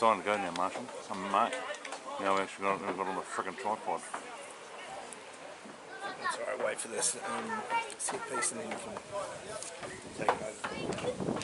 starting to go now, Marshall. Some mate. Now we've actually got, we've got on the freaking tripod. That's alright, wait for this um, set piece and then you can take it over.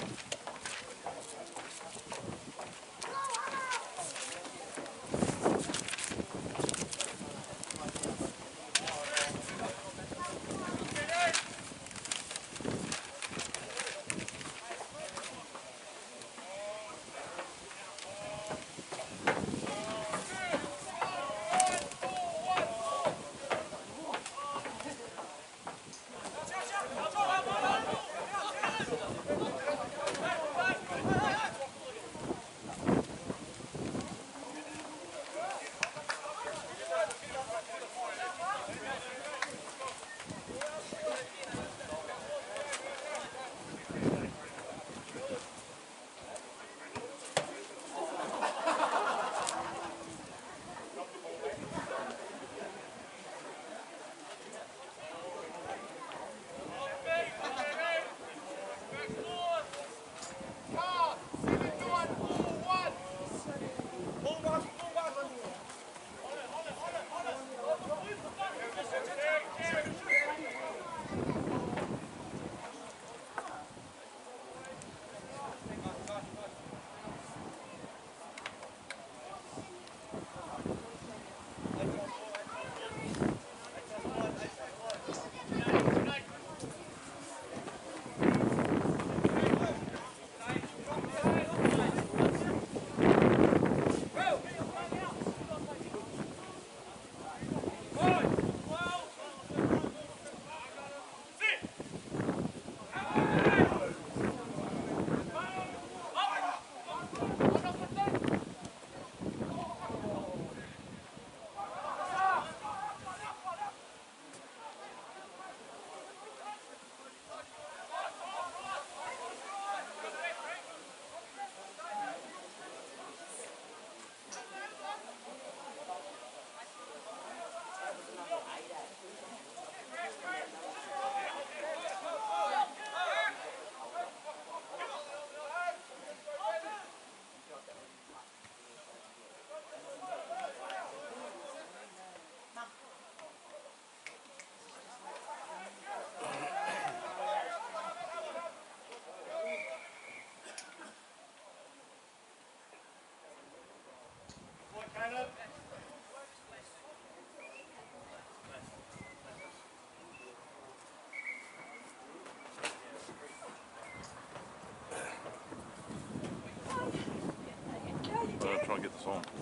To get this on.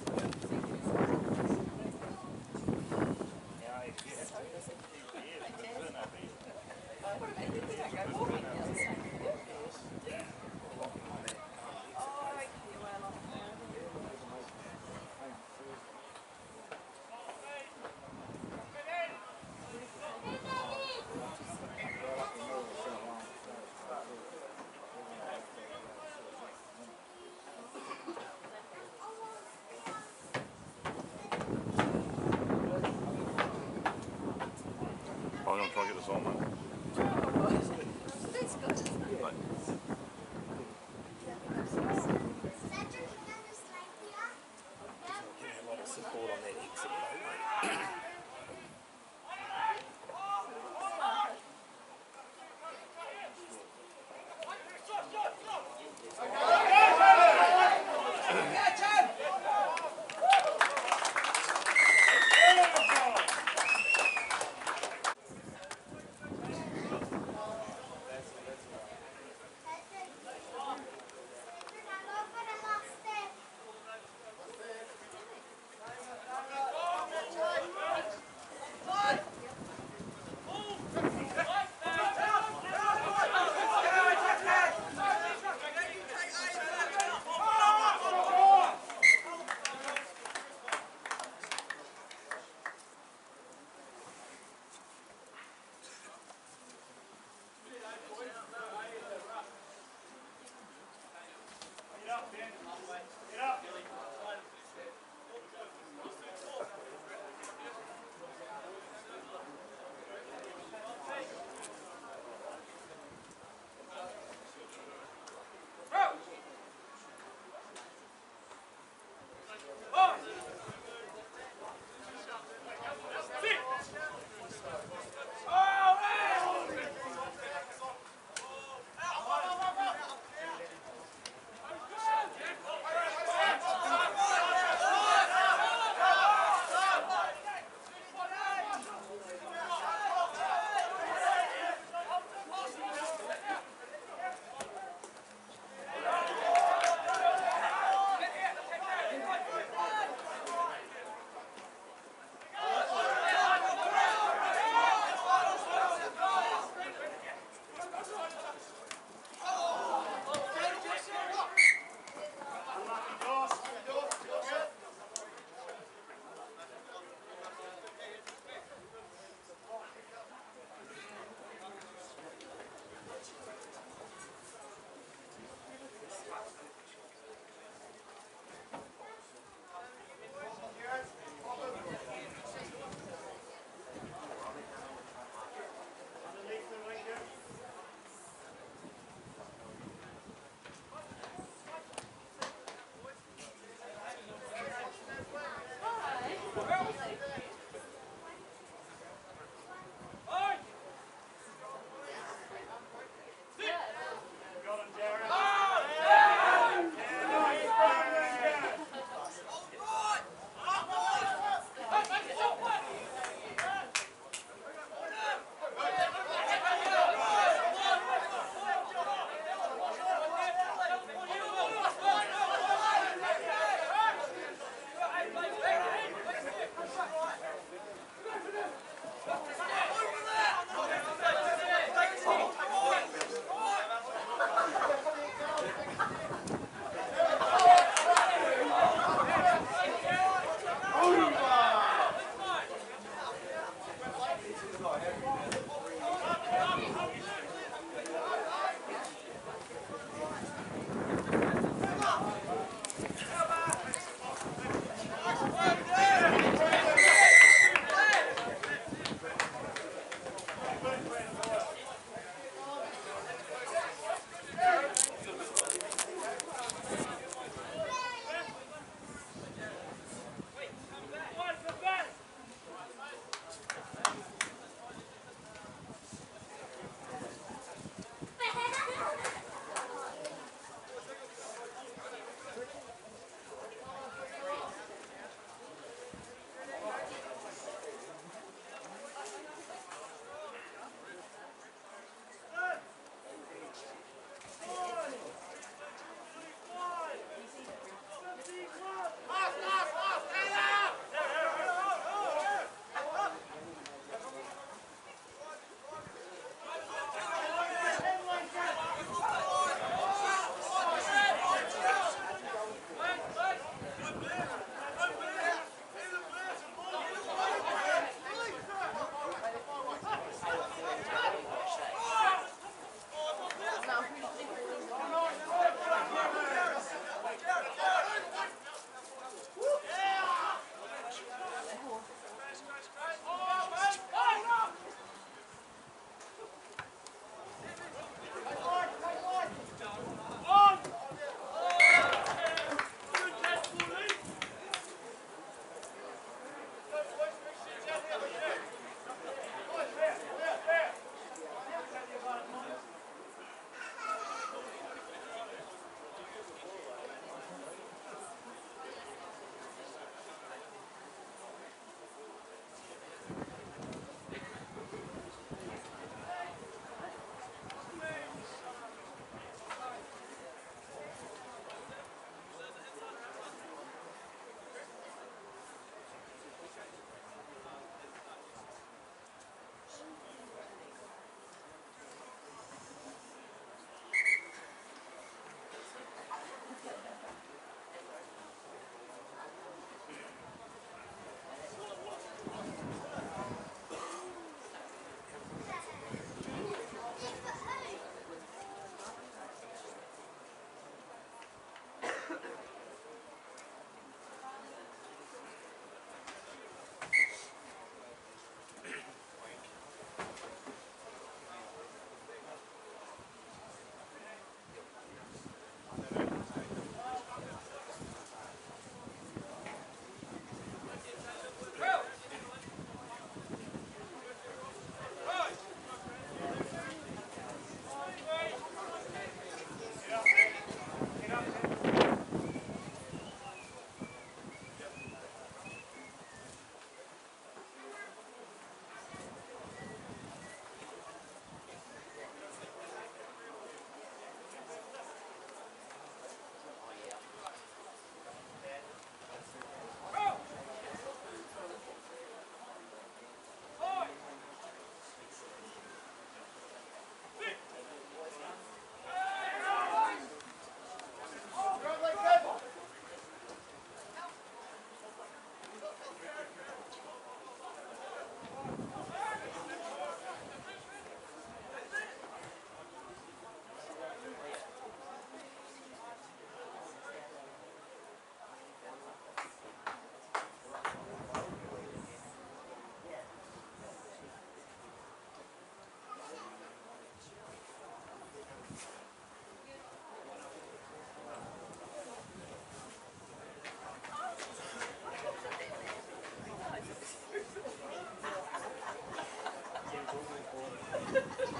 Try and get this on, mate.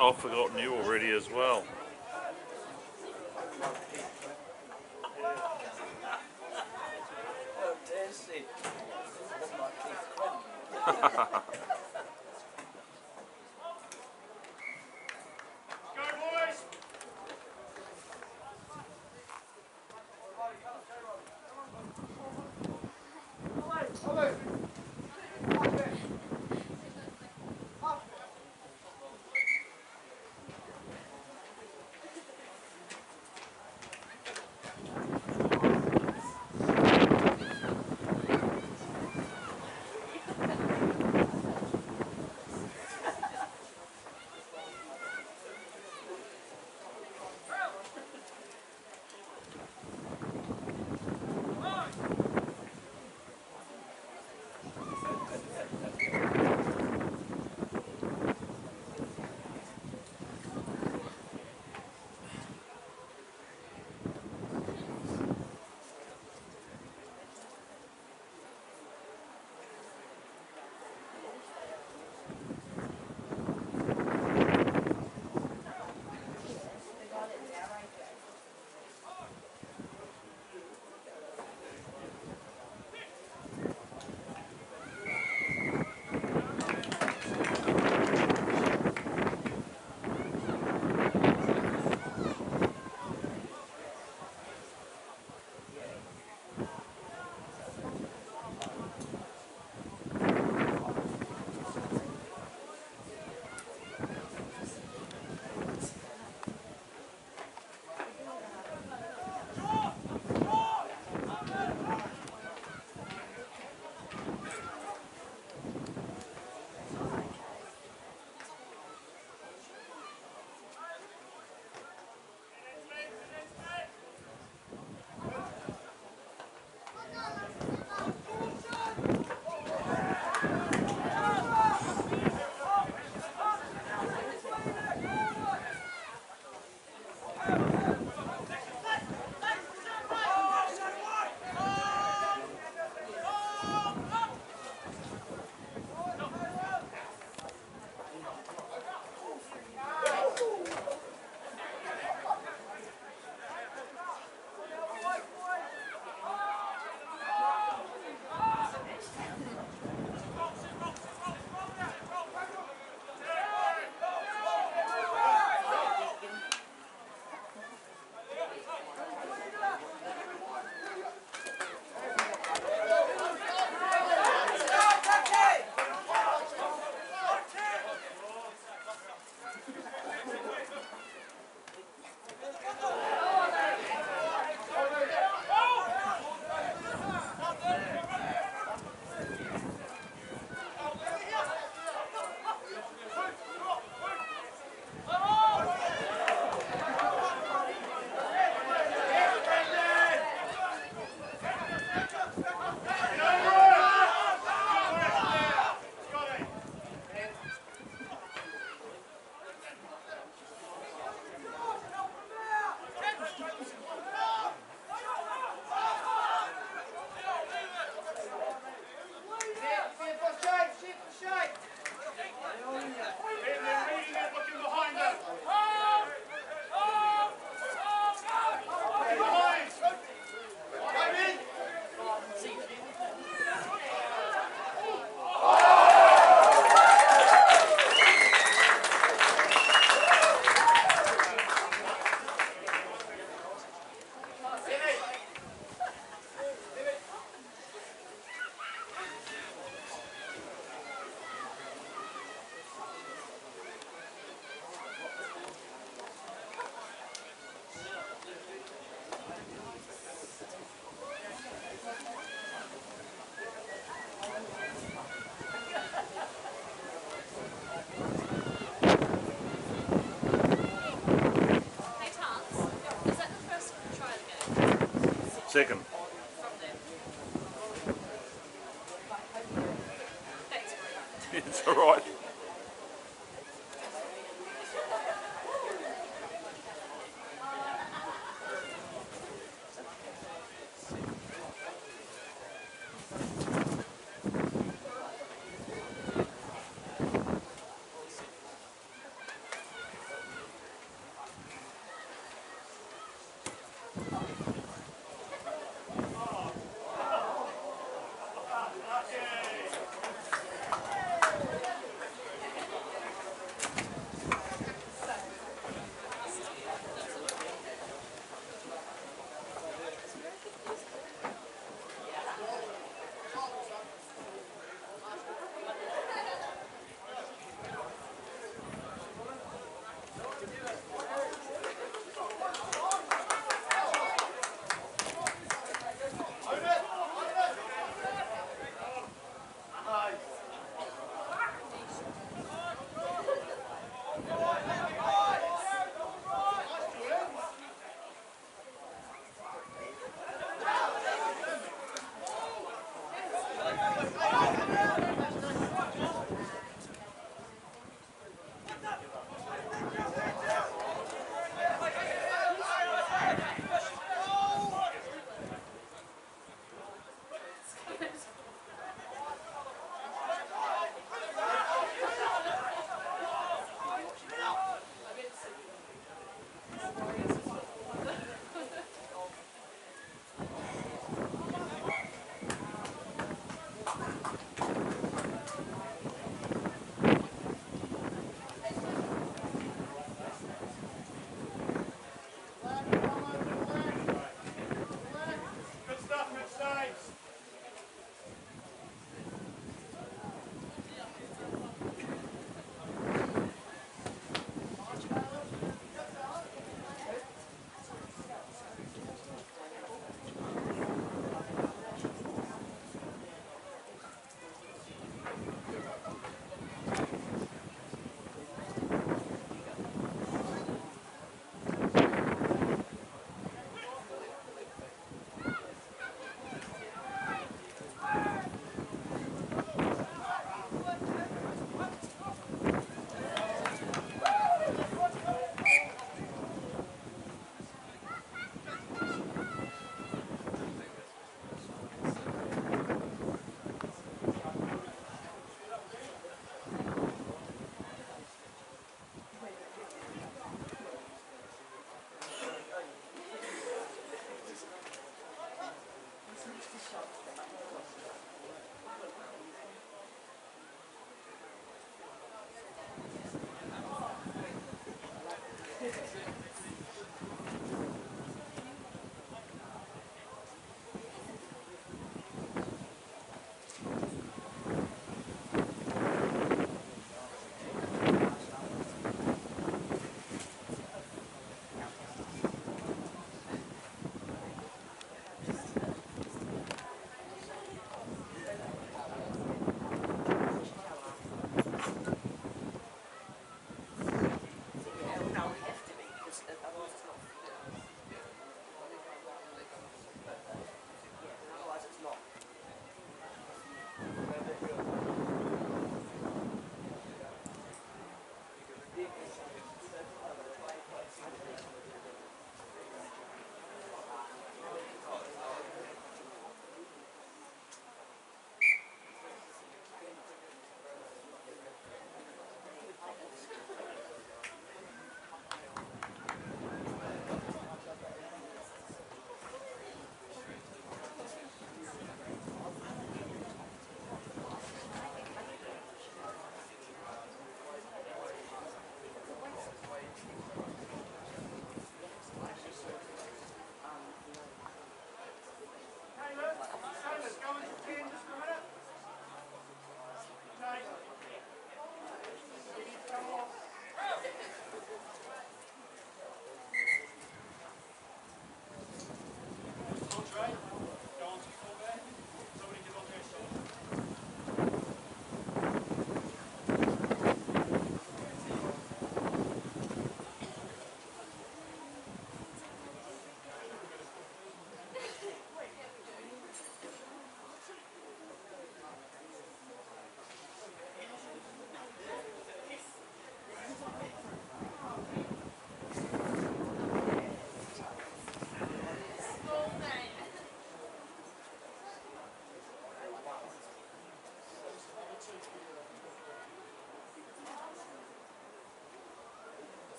I've forgotten you already as well.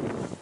What?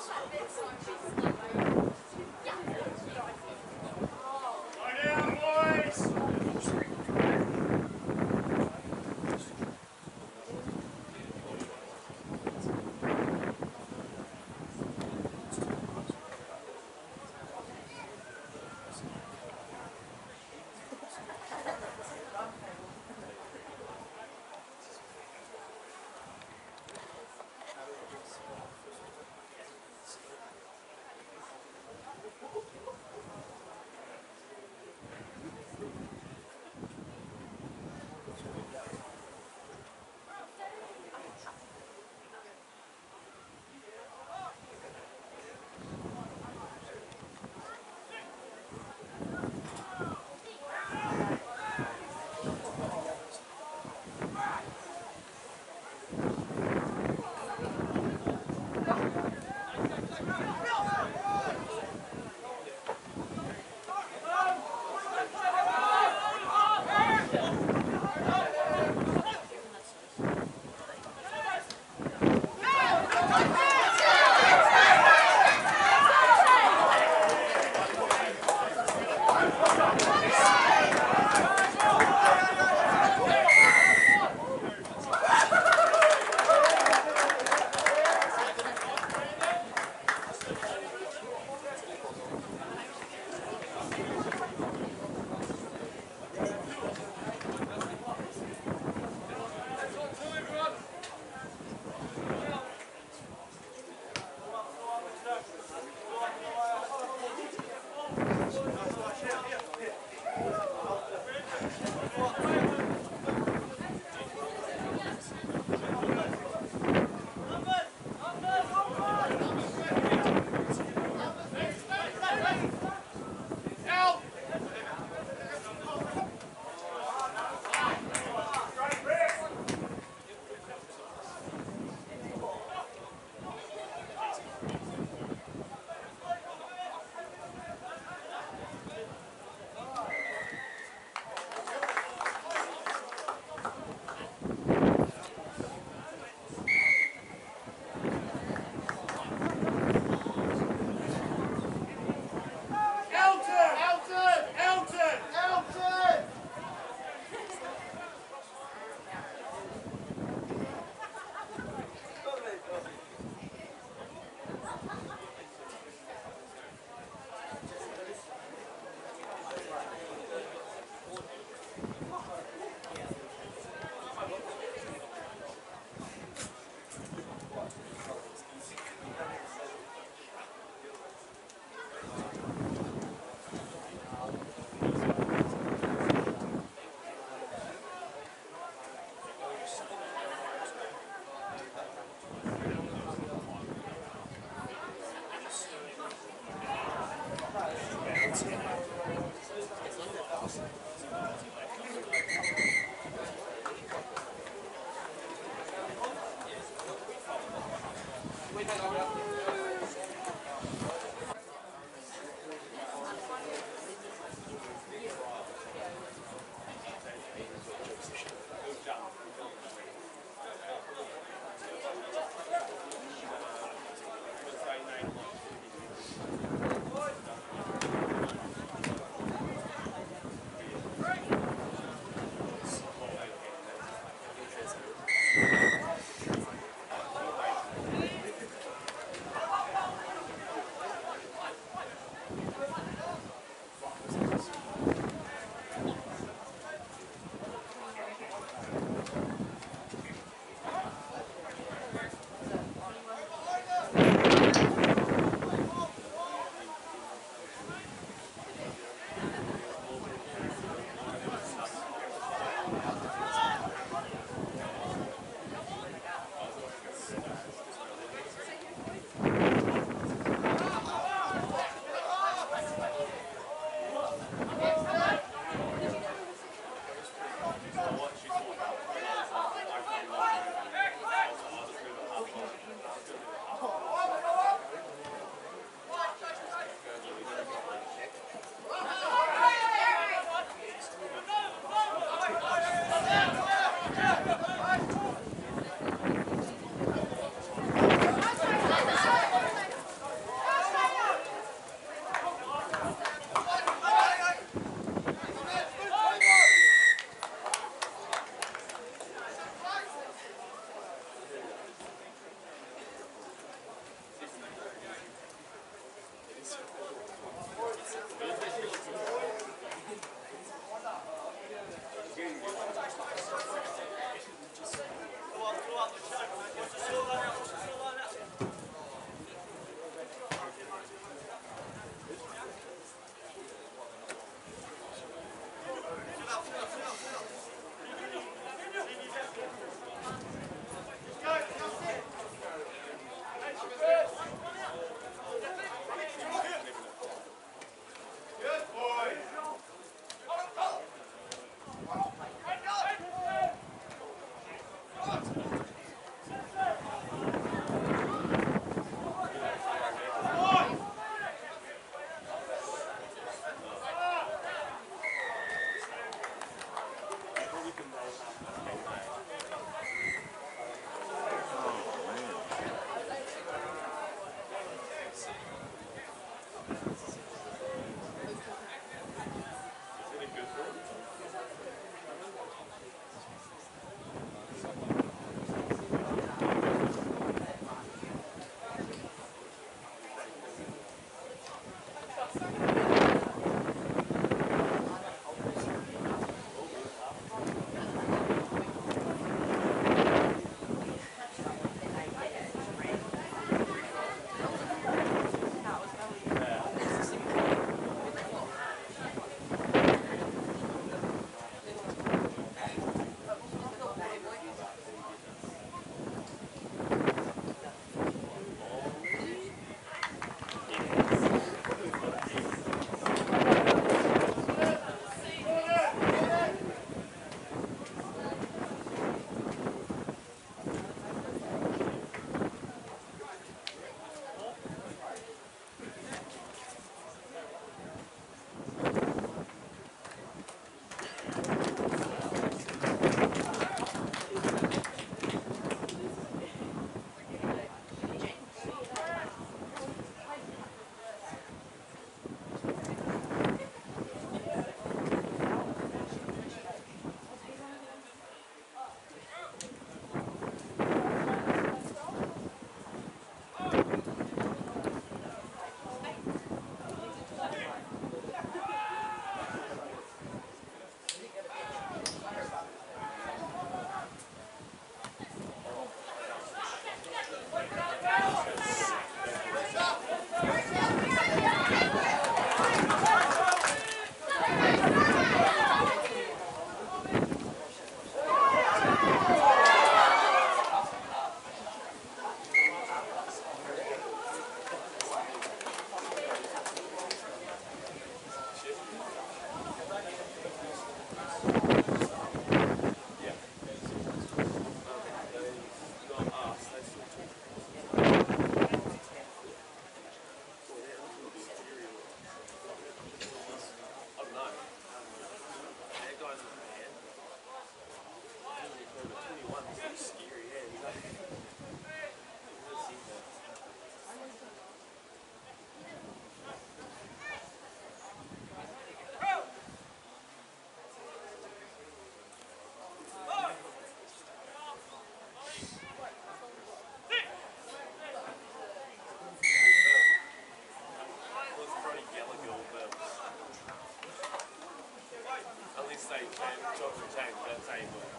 She's 再一就是再一天再一个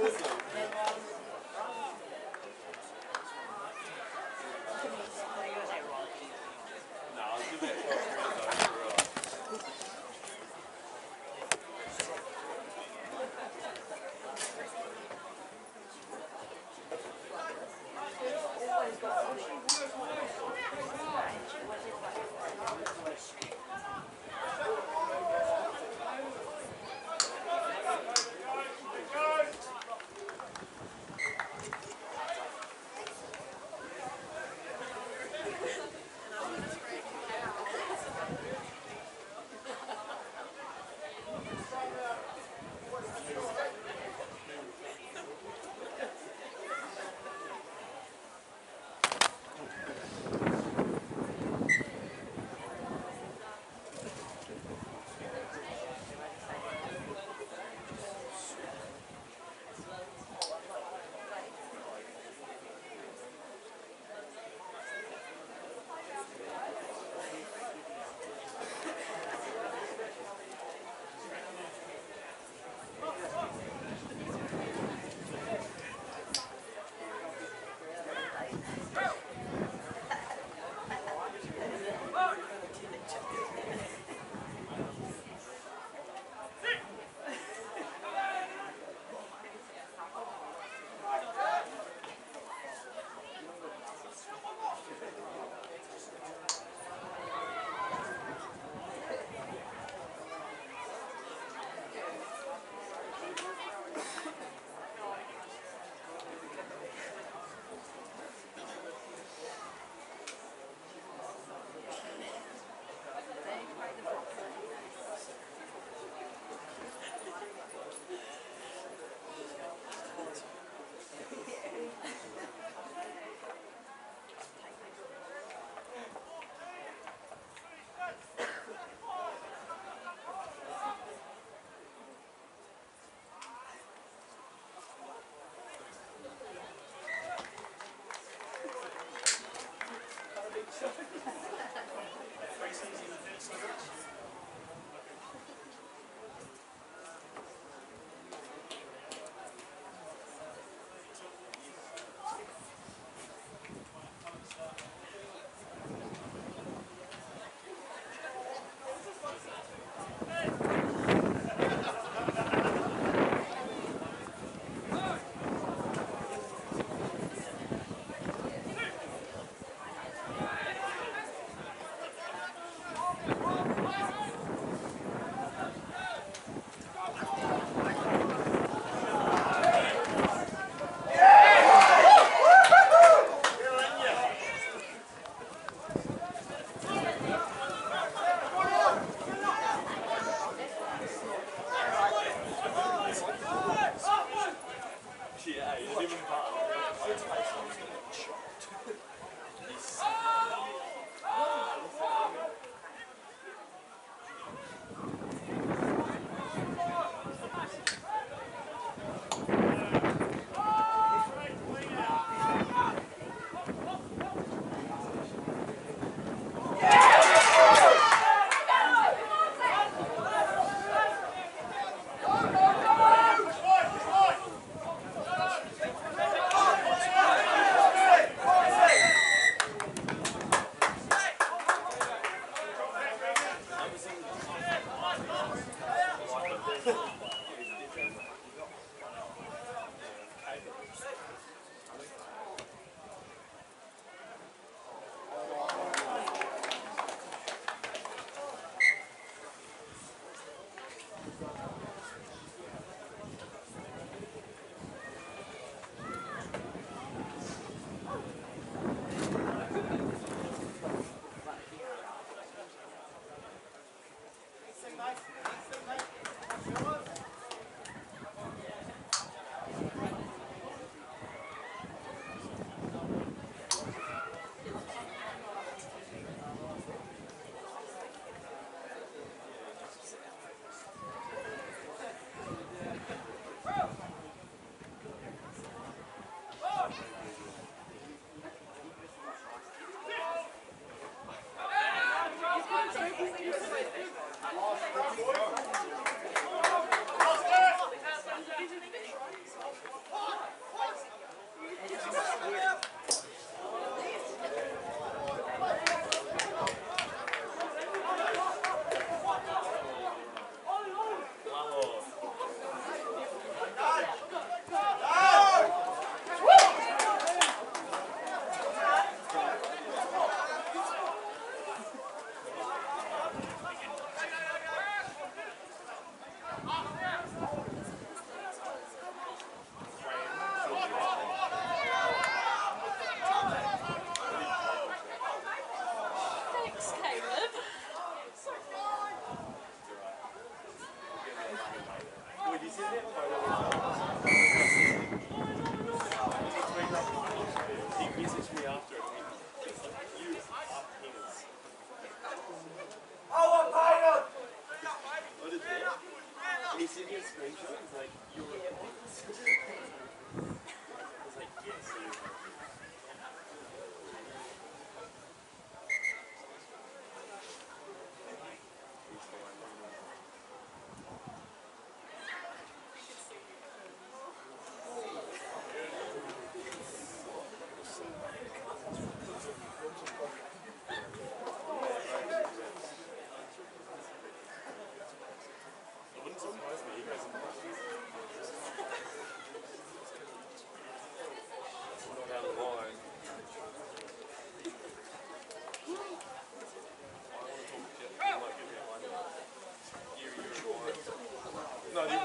Right,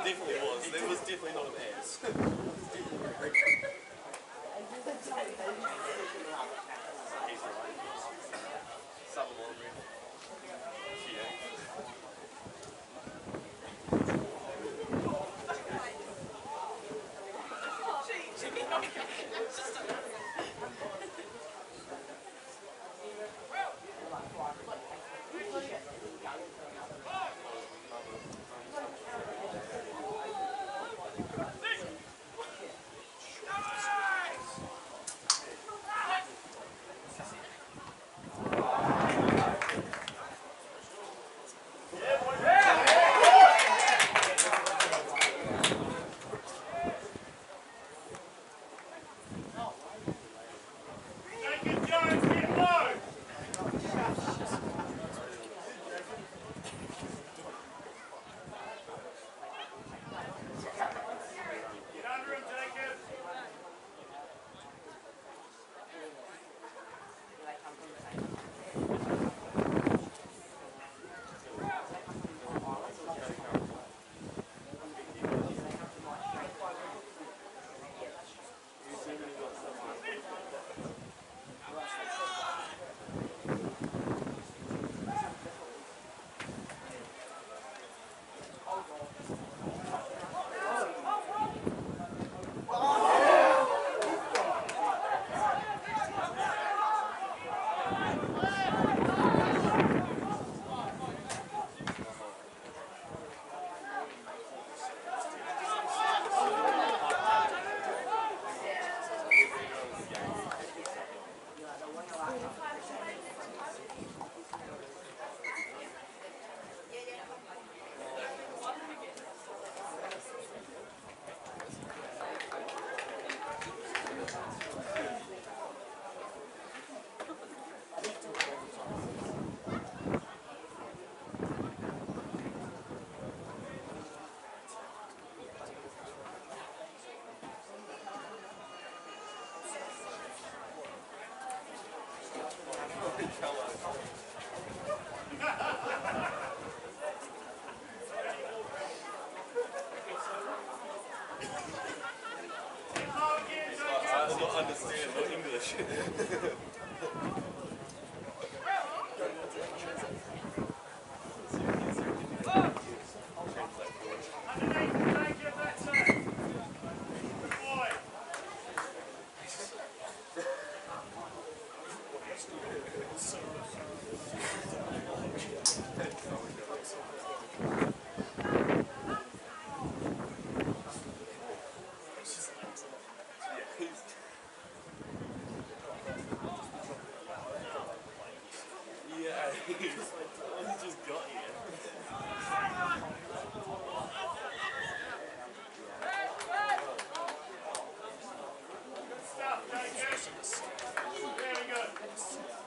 definitely was. It was definitely not an ass. Come on. he just got here. Good stuff, There we go.